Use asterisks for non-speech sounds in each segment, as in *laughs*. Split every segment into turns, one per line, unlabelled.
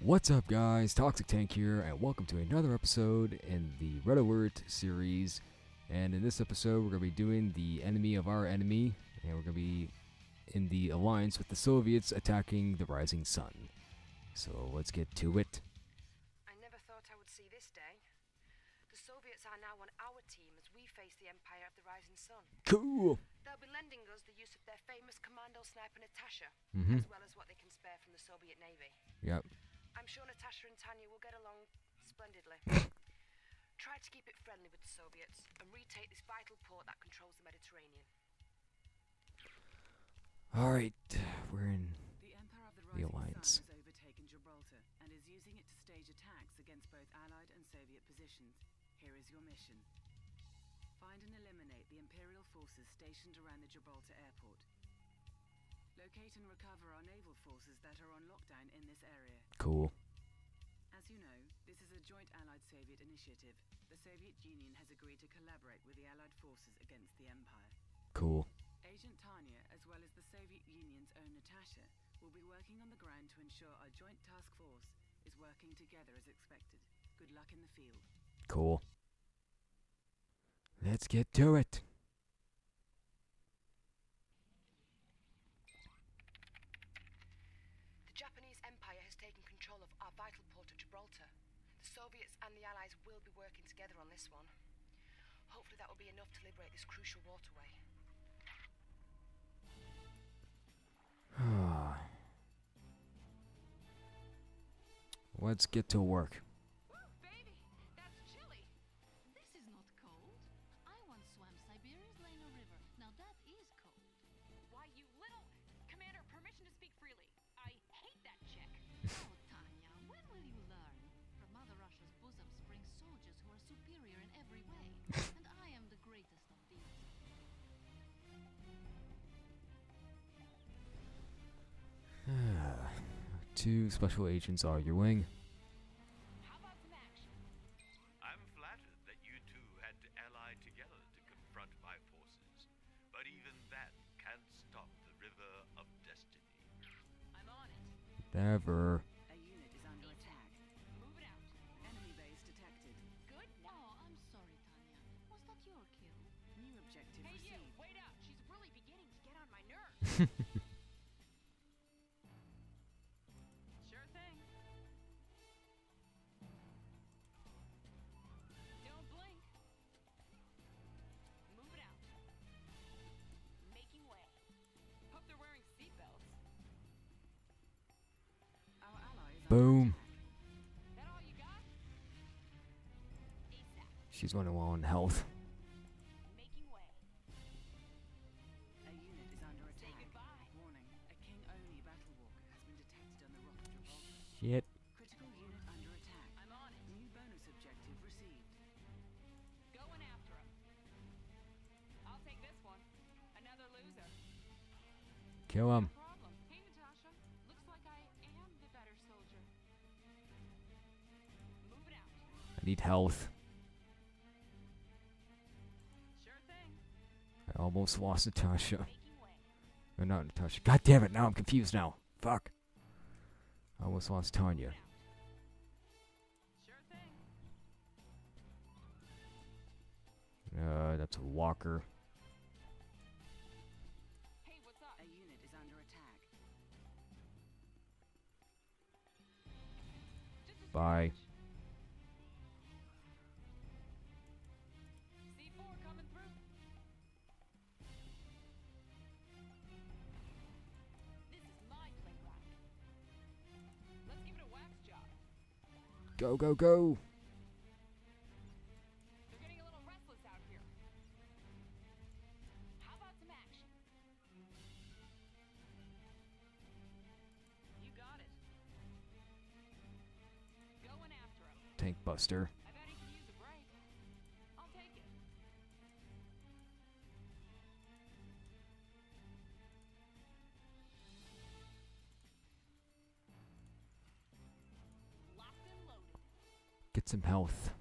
What's up, guys? Toxic Tank here, and welcome to another episode in the Red Alert series. And in this episode, we're going to be doing the enemy of our enemy, and we're going to be in the alliance with the Soviets attacking the Rising Sun. So let's get to it.
I never thought I would see this day. The Soviets are now on our team as we face the Empire of the Rising Sun.
Cool.
They'll be lending us the use of their famous commando sniper Natasha,
Mhm.
as well as what they can spare from the Soviet Navy.
Yep.
I'm sure Natasha and Tanya will get along splendidly. Try to keep it friendly with the Soviets and retake this vital port that controls the Mediterranean.
All right, we're in.
The Empire of the
The
Rising
Alliance.
Sun has overtaken Gibraltar and is using it to stage attacks against both Allied and Soviet positions. Here is your mission. Find and eliminate the Imperial forces stationed around the Gibraltar airport. Locate and recover our naval forces that are on lockdown in this area.
Cool.
As you know, this is a joint Allied Soviet initiative. The Soviet Union has agreed to collaborate with the Allied forces against the Empire.
Cool.
Agent Tanya, as well as the Soviet Union's own Natasha, will be working on the ground to ensure our joint task force is working together as expected. Good luck in the field.
Cool. Let's get to it.
The Japanese Empire has taken control of our vital port of Gibraltar. The Soviets and the Allies will be working together on this one. Hopefully that will be enough to liberate this crucial waterway. *sighs*
Let's get to work. Special agents are your wing.
How about some action?
I'm flattered that you two had to ally together to confront my forces. But even that can't stop the river of destiny.
I'm on it.
Never.
A unit is under attack.
Move it out.
Enemy base detected.
Good.
Oh, I'm sorry, Tanya. Was that your kill?
New objective
Hey, you, wait up. She's really beginning to get on my *laughs* nerves. *laughs* him. *laughs* I'll take this one. Another loser.
Kill him.
Hey, Natasha. Looks like I am the better soldier. Move out.
I need health. Almost lost Natasha. Or not Natasha. God damn it, now I'm confused now. Fuck. I almost lost Tanya. Uh, that's a walker.
Hey,
a
Bye.
Going
go, go! Tank buster. Some health.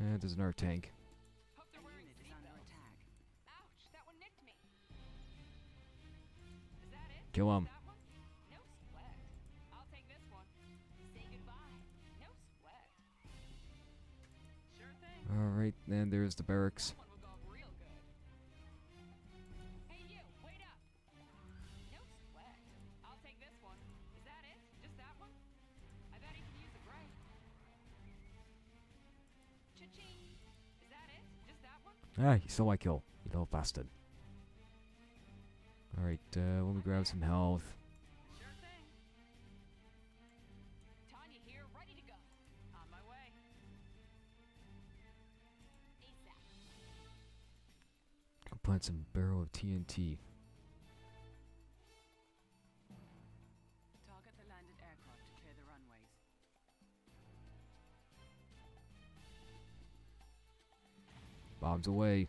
Yeah, there's another tank. Kill him.
No. No. Sure.
Alright, then there's the barracks. Ah, you stole my kill, you little bastard. Alright, uh, let me grab some health.
Tanya here, ready to go.
I'll plant some barrel of TNT. Bombs away.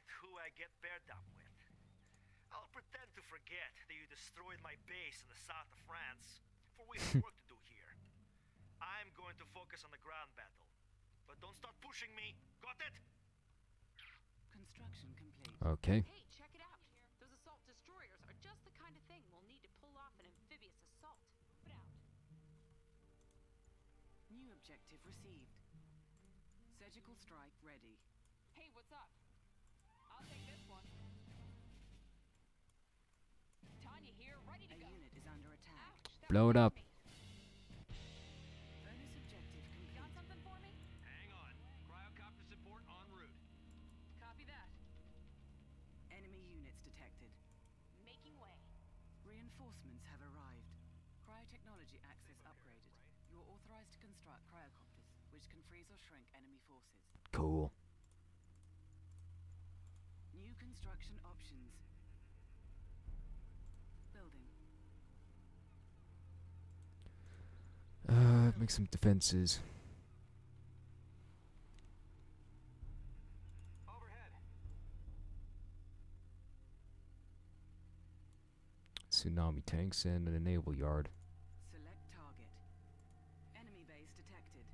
at who I get paired up with. I'll pretend to forget that you destroyed my base in the south of France, for we have *laughs* work to do here. I'm going to focus on the ground battle. But don't start pushing me. Got it?
Construction complete.
Okay.
Hey, check it out. Those assault destroyers are just the kind of thing we'll need to pull off an amphibious assault. Put out.
New objective received. Surgical strike ready.
Hey, what's up? I'll take this one. Tanya here, ready to
A
go.
unit is under attack.
Ouch,
Blow it up.
Bonus objective complete.
Got something for me?
Hang on. Cryocopter support en route.
Copy that.
Enemy units detected.
Making way.
Reinforcements have arrived. Cryotechnology access upgraded. You are authorized to construct cryocopters, which can freeze or shrink enemy forces.
Cool.
New construction options. Building.
Uh, make some defenses.
Overhead.
Tsunami tanks and an naval yard.
Select target. Enemy base detected.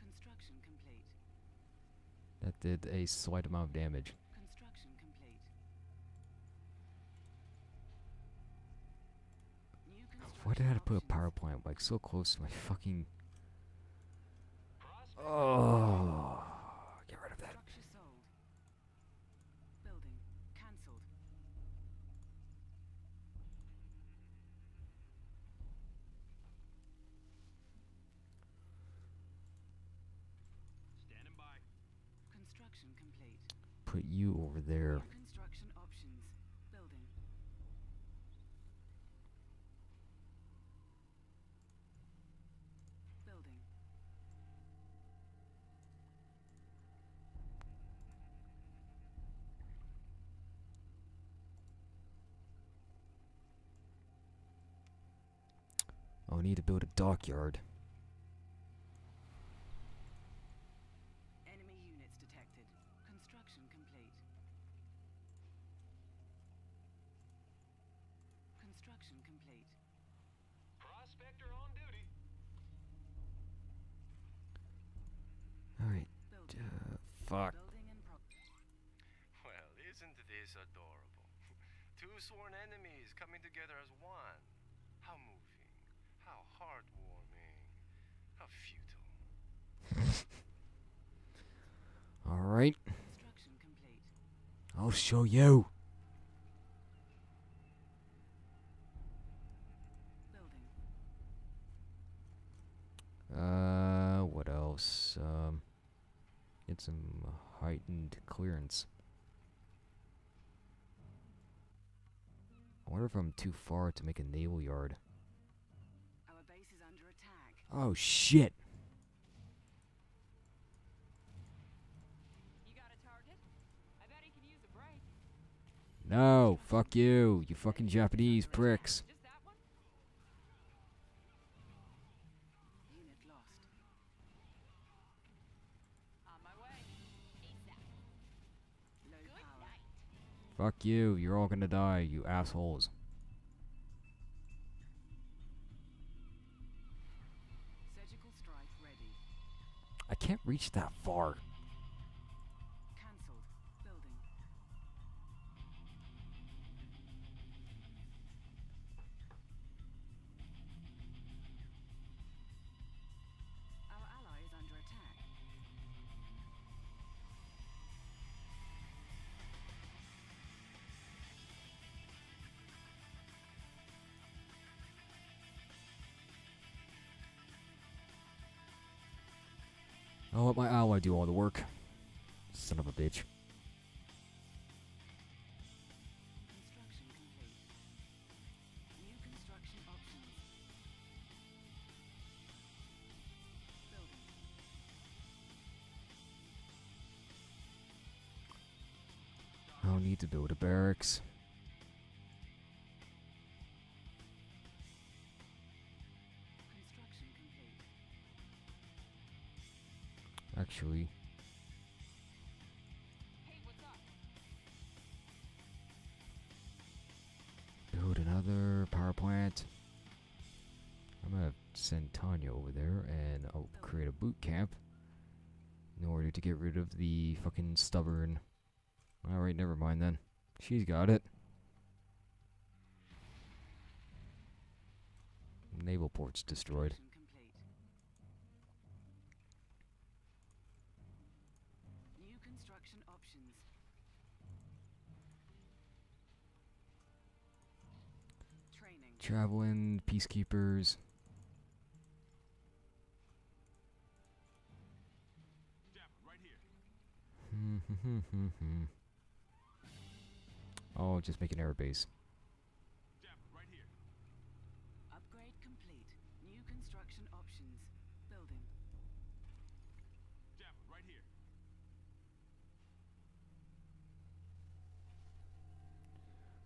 Construction complete.
That did a slight amount of damage.
Construction complete. New
Why did I have to put a
construction
power plant like so close to my fucking? Oh, get rid of that.
Structure sold. Building cancelled.
Standing by.
Construction complete.
Put you over there.
Construction options. Building. Building.
Oh, I need to build a dockyard.
Enemy units detected. Construction complete. Construction complete.
Prospector on duty.
Alright.
Building.
Uh, fuck.
Building in pro-
Well, isn't this adorable? *laughs* Two sworn enemies coming together as one. How moving. How heartwarming. How futile. *laughs*
Alright,
Construction complete.
I'll show you.
Building.
Uh, what else? Um, get some heightened clearance. I wonder if I'm too far to make a naval yard.
Our base is under attack.
Oh shit!
You got a target? I bet he can use a break.
No, fuck you, you fucking Japanese pricks. Fuck you, you're all gonna die, you assholes.
Surgical strike ready.
I can't reach that far. I'll let my ally do all the work. Son of a bitch.
Construction complete. New construction options. Building.
I'll need to build a barracks. Send Tanya over there and I'll create a boot camp in order to get rid of the fucking stubborn. Alright, never mind then. She's got it. Naval port's destroyed.
New construction options. Training.
Traveling, peacekeepers. Oh, just make an air base.
Upgrade complete. New construction options. Building.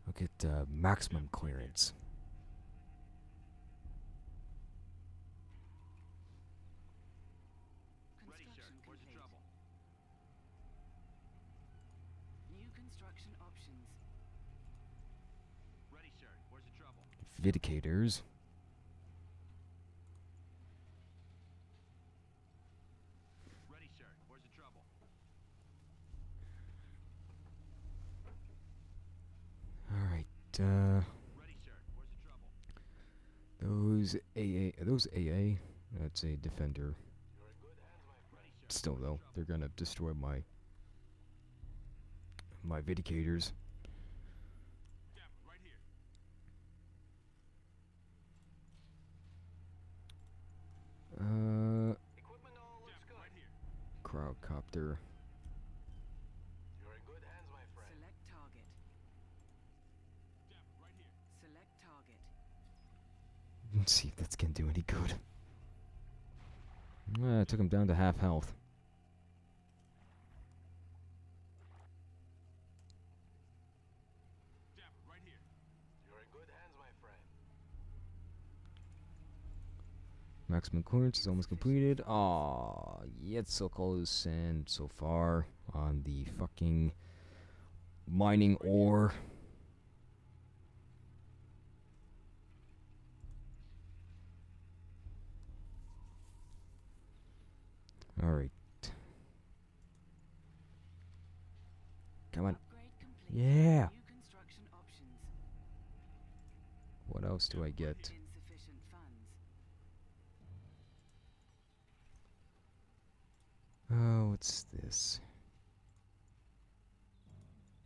I'll get uh, maximum clearance.
Construction complete. New construction options.
Ready, sir. Where's the trouble?
Vindicators.
Ready, sir. Where's the trouble?
Alright, uh,
Ready, sir. Where's the trouble?
those AA, those AA, that's a defender. Still though, they're gonna destroy my, my Vindicators.
Right here.
Uh,
Equipment all looks good. Right here.
Cryocopter.
You're in good hands, my friend.
Select target.
Right here.
Select target.
Let's see if that's gonna do any good. Uh, it took him down to half health.
Right here. You're in good hands, my friend.
Maximum clearance is almost completed. Aw, yet so close and so far on the fucking mining ore. Alright. Come on. Yeah.
New construction options.
What else do I get? Oh, what's this?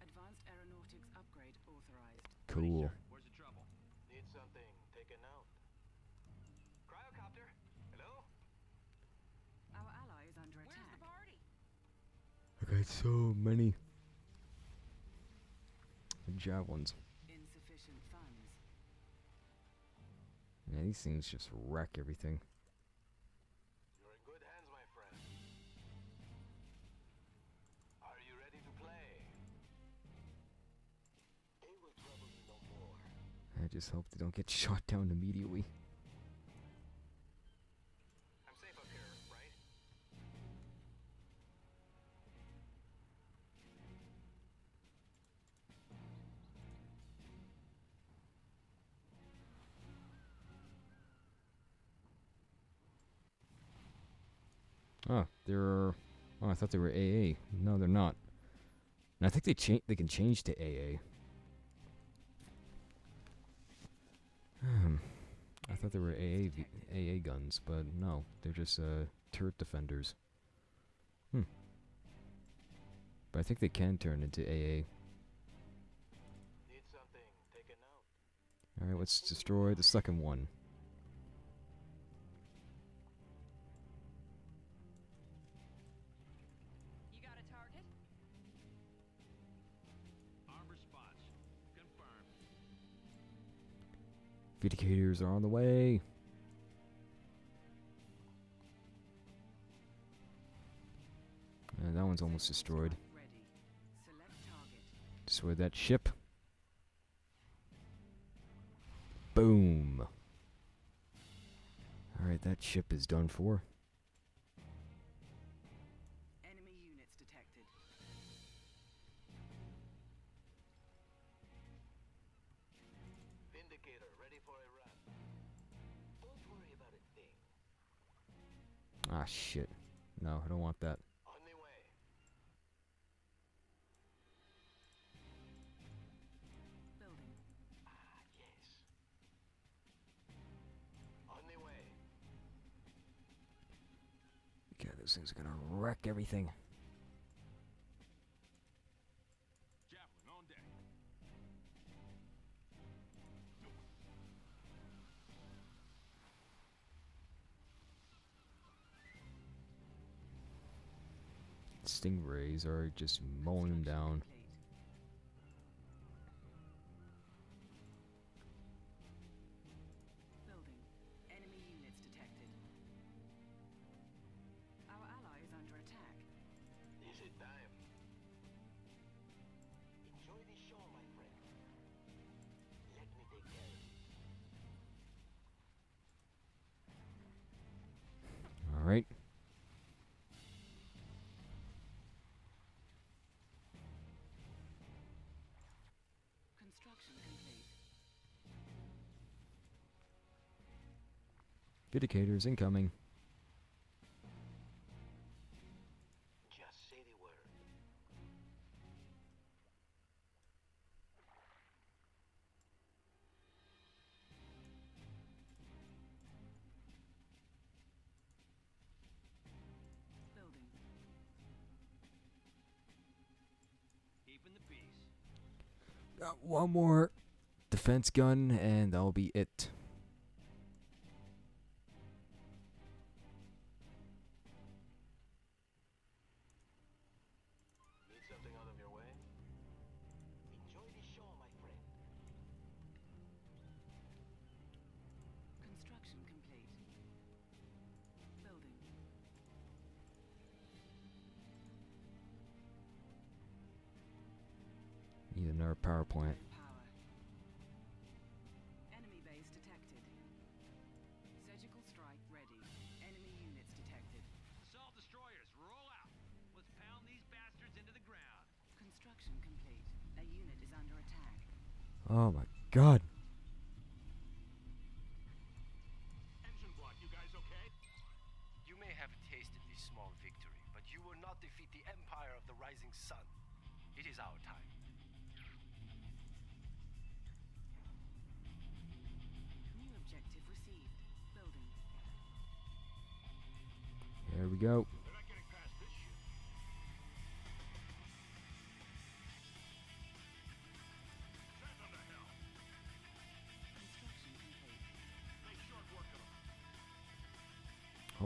Advanced aeronautics upgrade authorized.
Cool.
Where's the trouble?
Need something taken out. Cryocopter? Hello?
Our ally is under
Where's
attack.
the party?
I got so many javelins.
Insufficient funds.
Yeah, these things just wreck everything. Just hope they don't get *laughs* shot down immediately.
I'm safe up here, right?
Oh, they're. Oh, I thought they were AA. No, they're not. And I think they change. They can change to AA. I thought they were AA AA guns, but no, they're just uh, turret defenders. Hmm. But I think they can turn into AA.
Need something taken out.
All right, let's destroy the second one. Vindicators are on the way. That one's almost destroyed. Destroy that ship. Boom. Alright, that ship is done for. Ah, shit. No, I don't want that.
On the way.
Building.
Ah, yes. On the way.
God, those things are gonna wreck everything. Stingrays are just mowing them down. Vindicators incoming.
Just say the word.
Building.
Keeping the peace.
Got one more defense gun, and that'll be it. Oh my god.
Engine block, you guys okay?
You may have tasted this small victory, but you will not defeat the Empire of the Rising Sun. It is our time.
New objective received. Building.
There we go.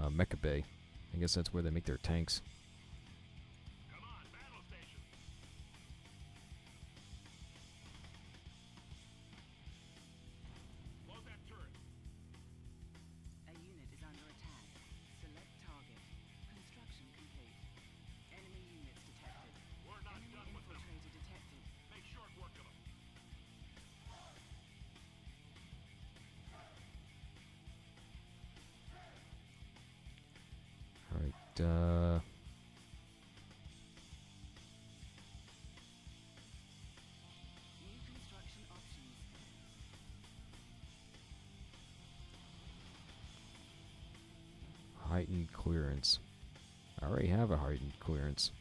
uh, Mecha Bay. I guess that's where they make their tanks. Uh, heightened clearance. I already have a heightened clearance.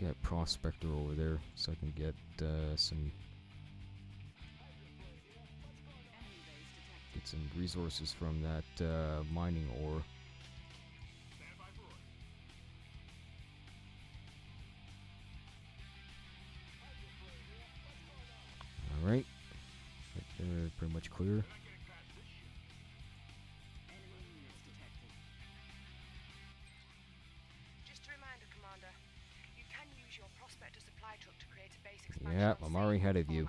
we Prospector over there, so I can get uh, some get some resources from that uh, mining ore. All right, right pretty much clear.
Yep,
I'm already ahead of you.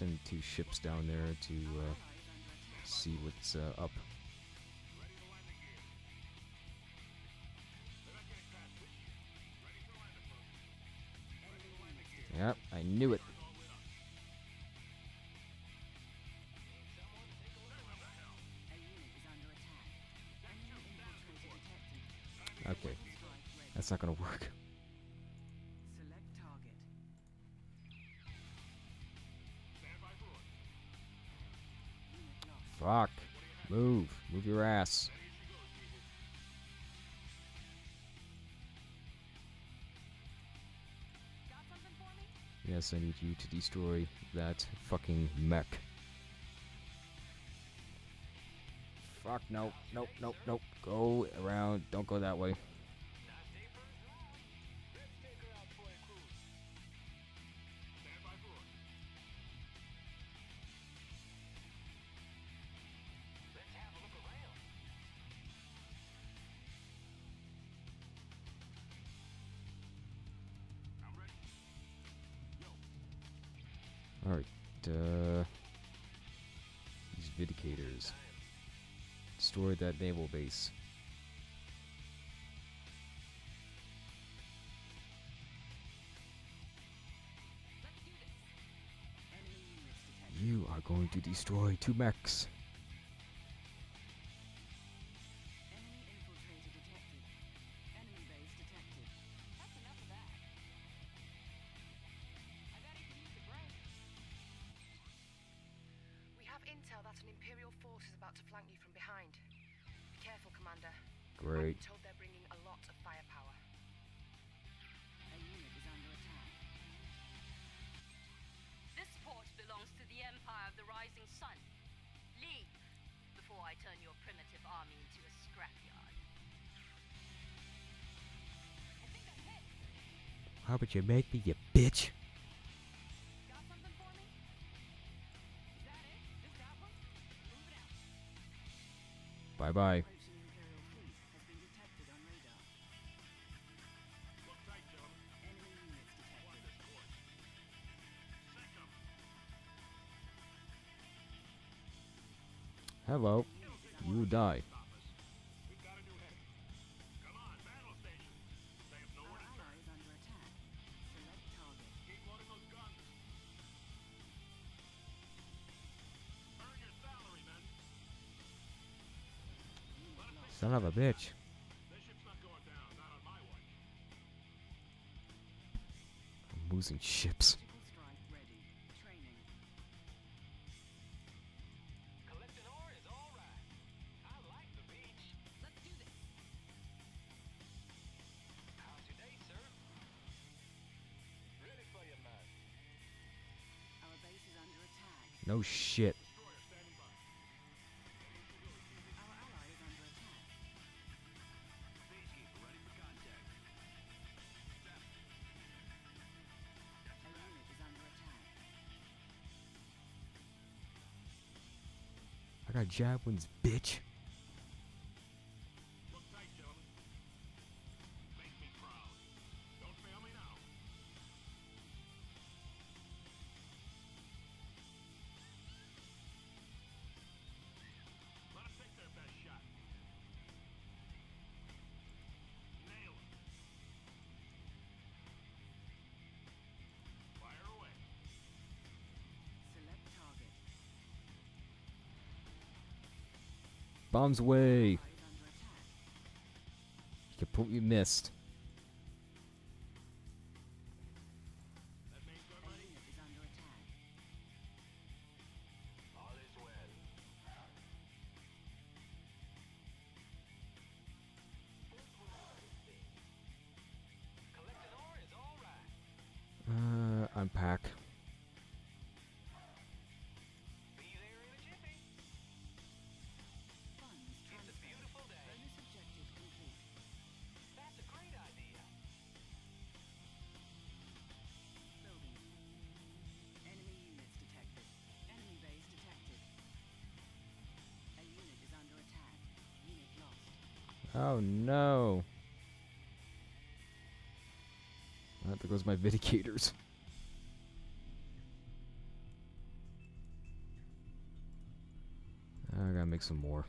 send two ships down there to uh, see what's uh, up. Yep, I knew it. Okay, that's not gonna work. Fuck. Move. Move your ass. Yes, I need you to destroy that fucking mech. Fuck, no, nope, nope, nope. Go around, don't go that way. that naval base. You are going to destroy two mechs.
intel that an Imperial force is about to flank you from behind careful, Commander.
Great.
I'm told they're bringing a lot of firepower.
A unit is under attack.
This port belongs to the Empire of the Rising Sun. Leave
before I turn your primitive army into a scrapyard.
How would you make me, you bitch? Bye bye. Hello. You die. Son of a bitch. I'm losing ships.
Under
shit. I got javelins, bitch. Bombs away. Completely missed. Oh no. Uh, there goes my Vindicators. I gotta make some more.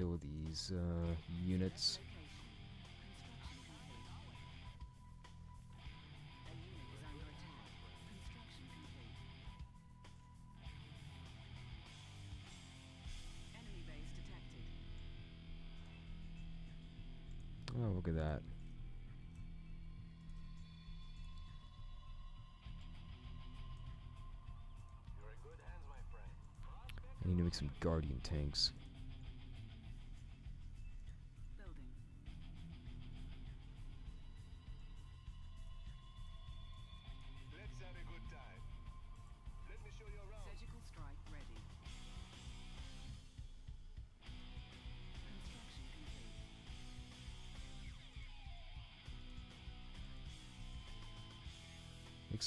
Kill these uh, units. Oh, look at that. I need to make some Guardian tanks.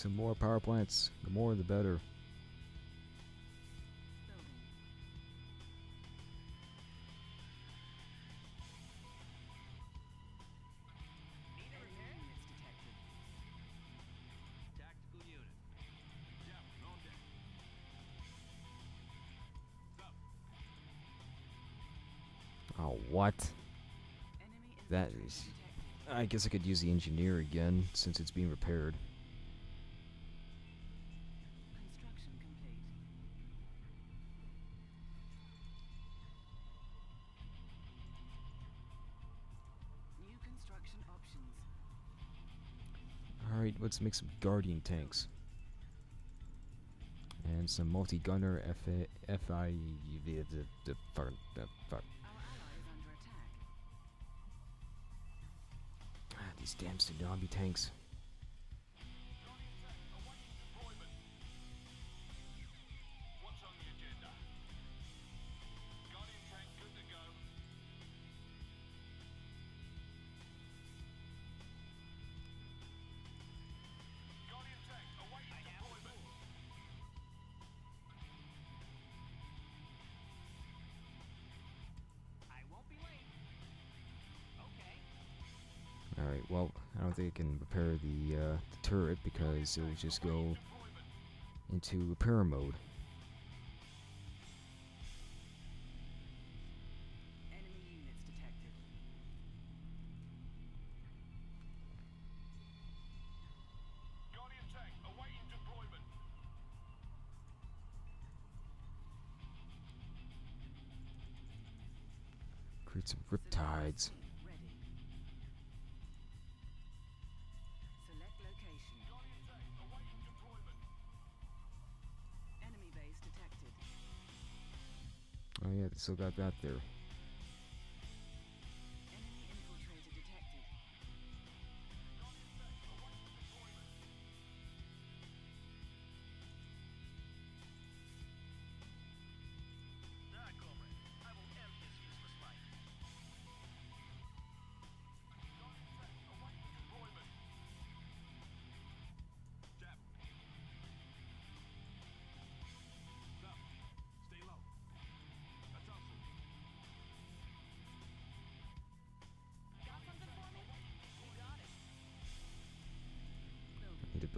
some more power plants. The more the better.
Oh,
what? That is... I guess I could use the engineer again, since it's being repaired. let's make some Guardian tanks. And some multi-gunner FI... The, the, the, fuck. Ah, these damn Tsunami tanks. break and repair the, uh, the turret because it will just go into repair mode. still got that there.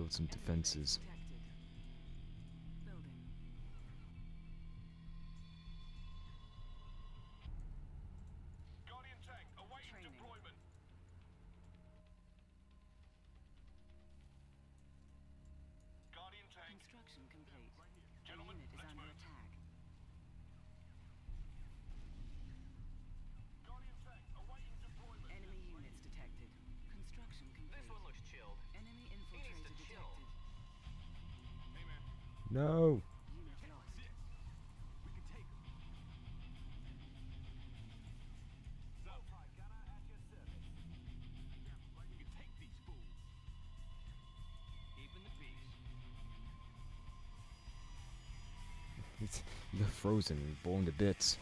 build some defenses. It's *laughs* the frozen, blown to bits.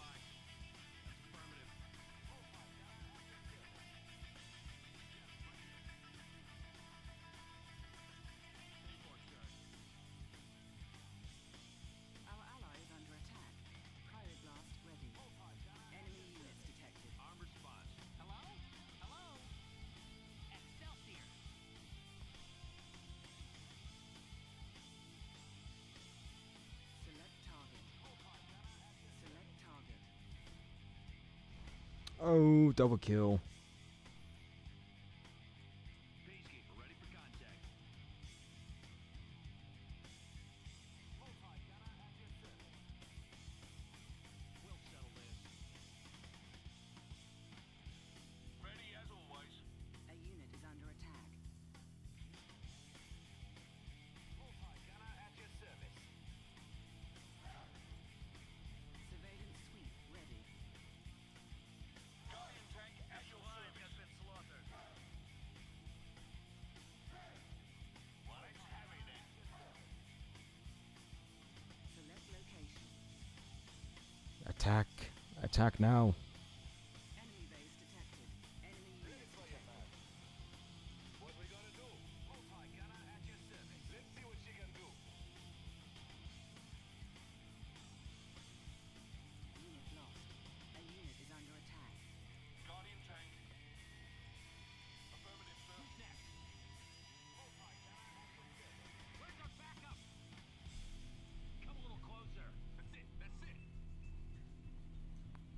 Oh, double kill.
Attack
now.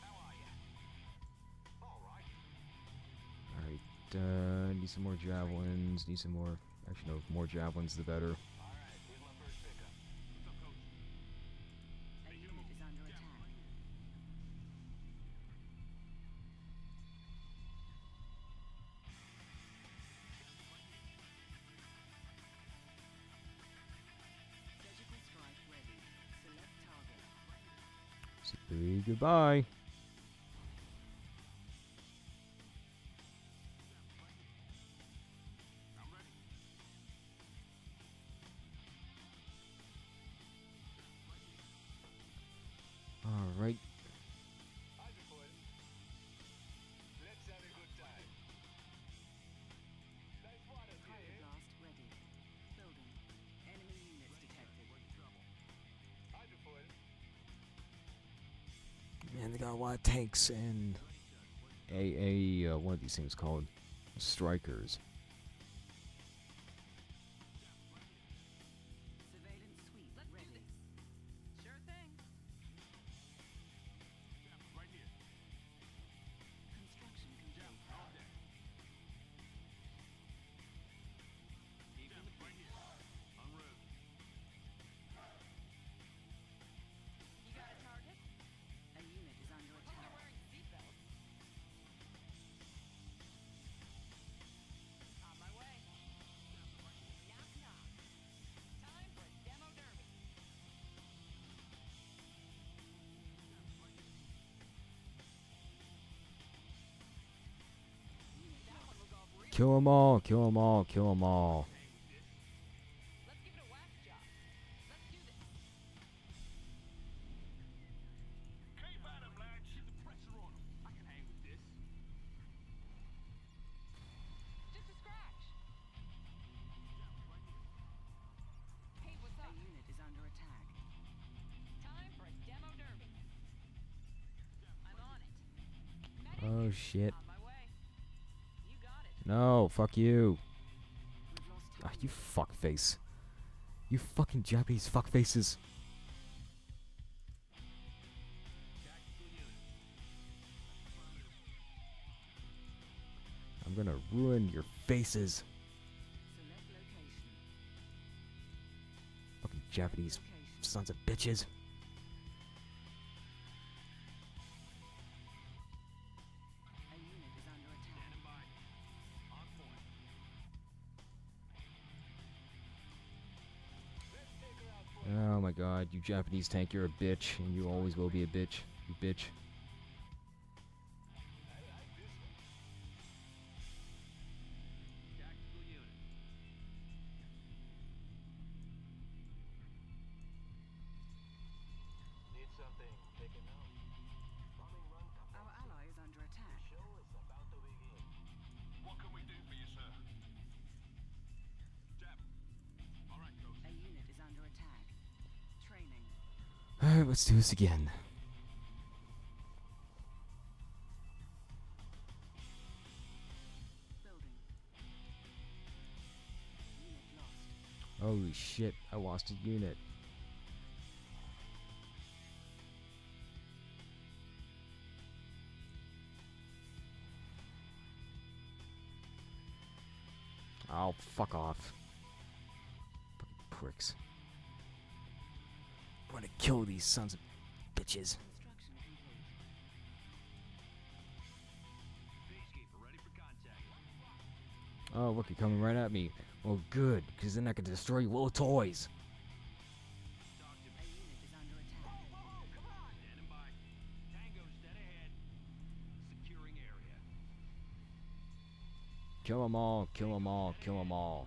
How are you? All right.
Alright, uh, need some more javelins, need some more. Actually, no, more javelins the better.
All right.
Man, they got a lot of tanks and a a uh, one of these things called strikers.
Was off real.
Kill them all! Kill them all! Fuck you. Ah, you fuckface. You fucking Japanese fuckfaces. I'm gonna ruin your faces. Fucking Japanese sons of bitches. My god, you Japanese tank, you're a bitch, and you always will be a bitch. You bitch. Let's do this again. Holy shit, I lost a unit. Oh, fuck off. Fucking pricks. I'm gonna kill these sons of bitches. Oh, look, you're coming right at me. Well, good, because then I can destroy your little toys. Kill them all, kill them all, kill them all.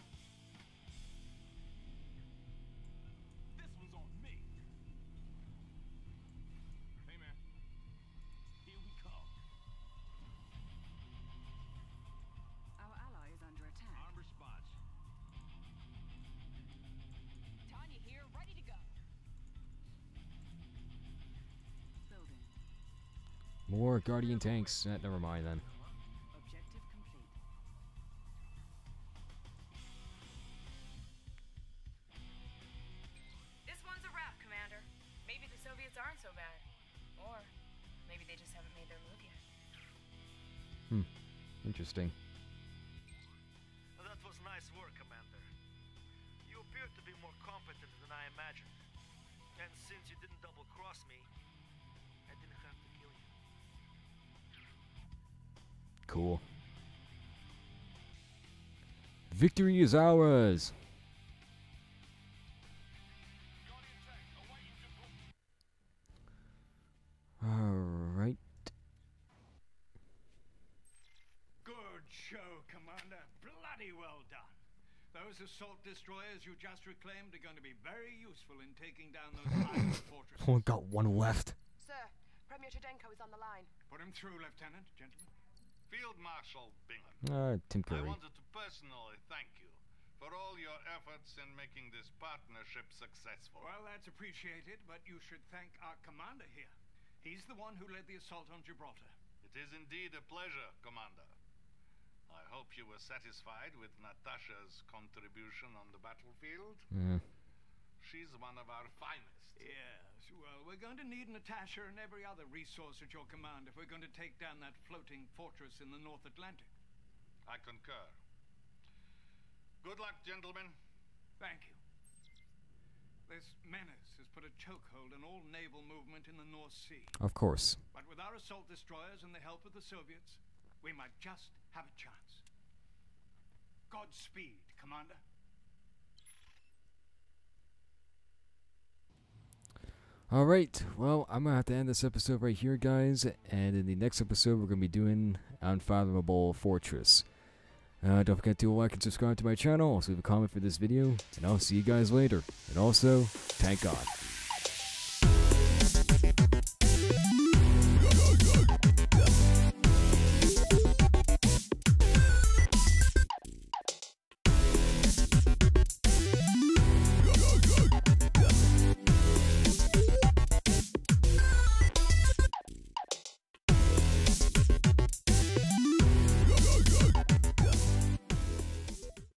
More Guardian tanks. Eh, never mind then. Victory is ours! Alright.
Good show, Commander. Bloody well done. Those assault destroyers you just reclaimed are going to be very useful in taking down those *laughs* island fortresses.
Only got one left.
Sir, Premier Cherdenko is on the line.
Put him through, Lieutenant, gentlemen.
Field Marshal Bingham,
Ah, Tim
I wanted to personally thank you for all your efforts in making this partnership successful.
Well, that's appreciated, but you should thank our commander here. He's the one who led the assault on Gibraltar.
It is indeed a pleasure, Commander. I hope you were satisfied with Natasha's contribution on the battlefield.
Yeah.
She's one of our finest.
Yes, well, we're going to need Natasha and every other resource at your command if we're going to take down that floating fortress in the North Atlantic.
I concur. Good luck, gentlemen.
Thank you. This menace has put a chokehold on all naval movement in the North Sea.
Of course.
But with our assault destroyers and the help of the Soviets, we might just have a chance. Godspeed, Commander.
Alright, well, I'm gonna have to end this episode right here, guys. And in the next episode, we're gonna be doing Unfathomable Fortress. Uh, don't forget to like and subscribe to my channel. Also, leave a comment for this video. And I'll see you guys later. And also, thank God.